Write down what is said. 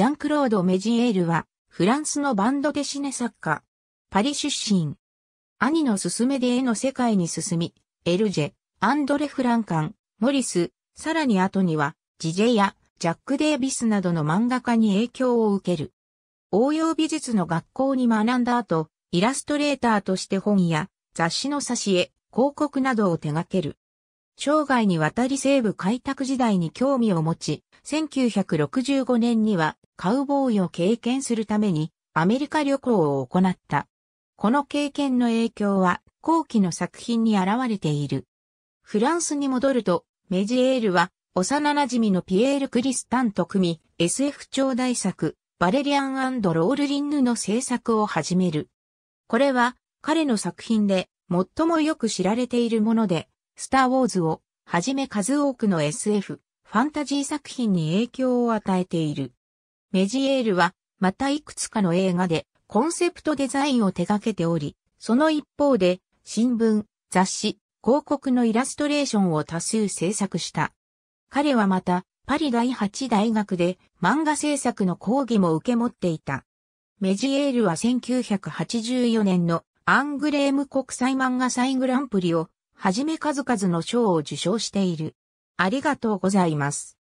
ジャンクロード・メジエールは、フランスのバンドデシネ作家。パリ出身。兄の勧めで絵の世界に進み、エルジェ、アンドレ・フランカン、モリス、さらに後には、ジジェやジャック・デイビスなどの漫画家に影響を受ける。応用美術の学校に学んだ後、イラストレーターとして本や雑誌の挿絵、広告などを手掛ける。生涯にわたり西部開拓時代に興味を持ち、1965年にはカウボーイを経験するためにアメリカ旅行を行った。この経験の影響は後期の作品に現れている。フランスに戻ると、メジエールは幼馴染のピエール・クリスタンと組み SF 超大作バレリアンロールリンヌの制作を始める。これは彼の作品で最もよく知られているもので、スター・ウォーズをはじめ数多くの SF、ファンタジー作品に影響を与えている。メジエールはまたいくつかの映画でコンセプトデザインを手掛けており、その一方で新聞、雑誌、広告のイラストレーションを多数制作した。彼はまたパリ第8大学で漫画制作の講義も受け持っていた。メジエールは1984年のアングレーム国際漫画祭グランプリをはじめ数々の賞を受賞している。ありがとうございます。